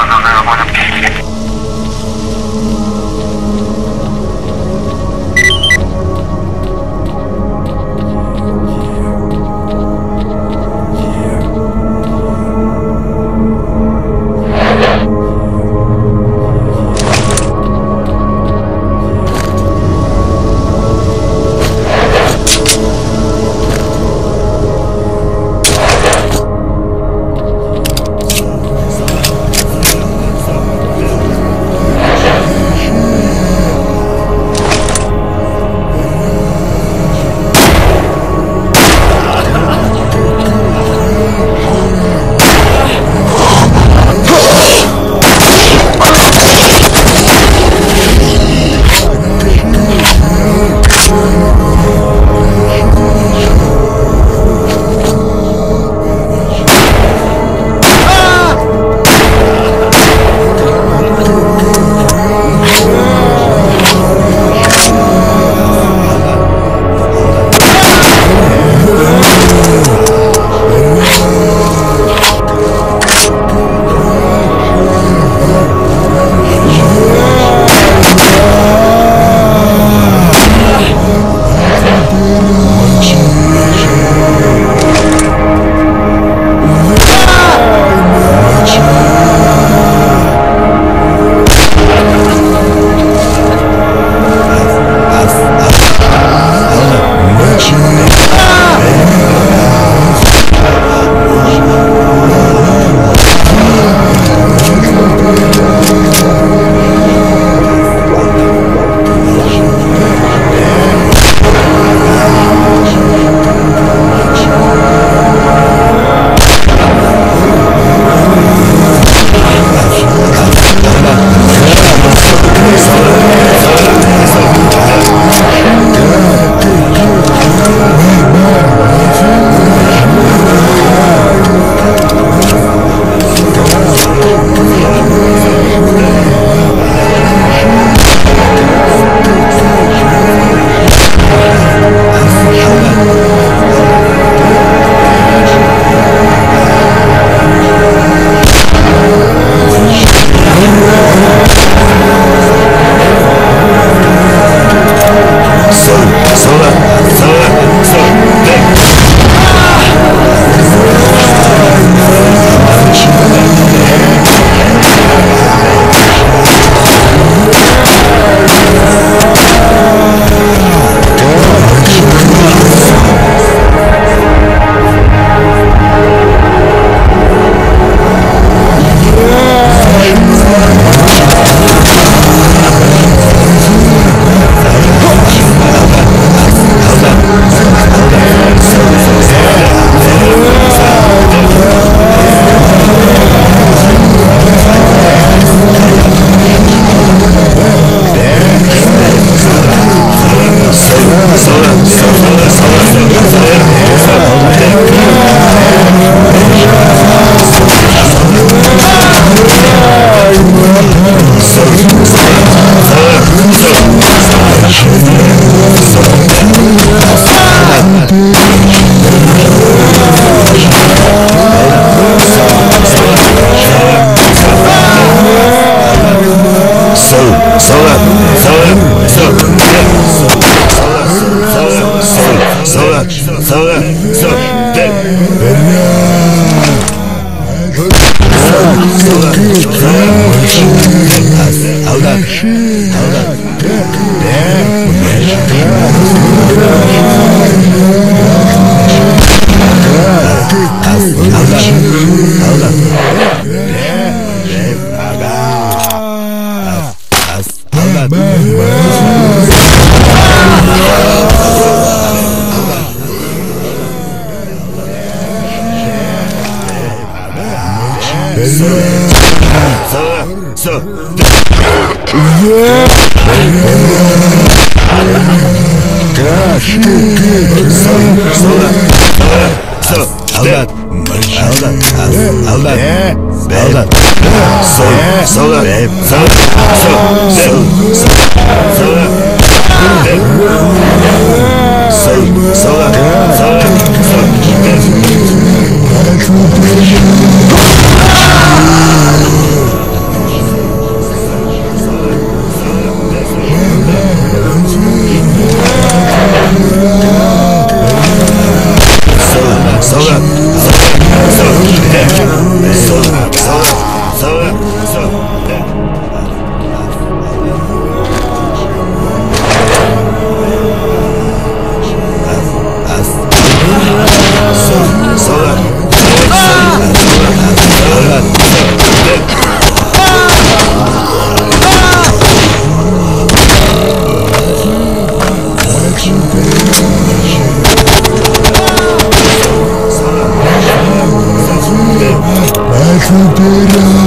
아, 내가 먼저 sola, sola, sola, del, sola, sola, sola, sola, sola, sola, sola, Aldat. Sol. Sol. Sol. forbidden.